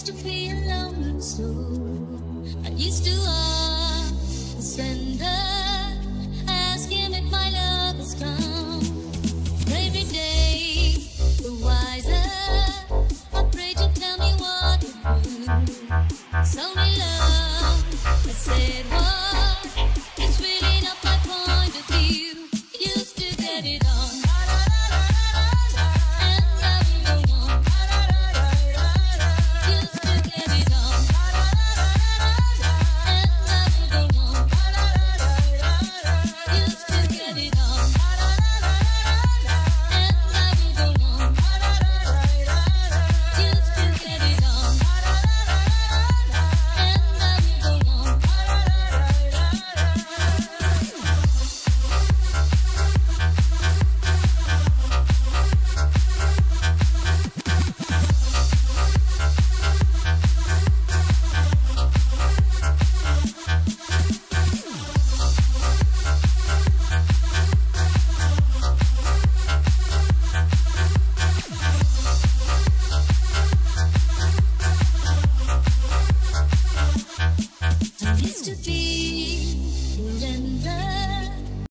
used to be a lonely soul. I used to ask the sender, ask him if my love has come. Every day, the wiser, I pray to tell me what to do. So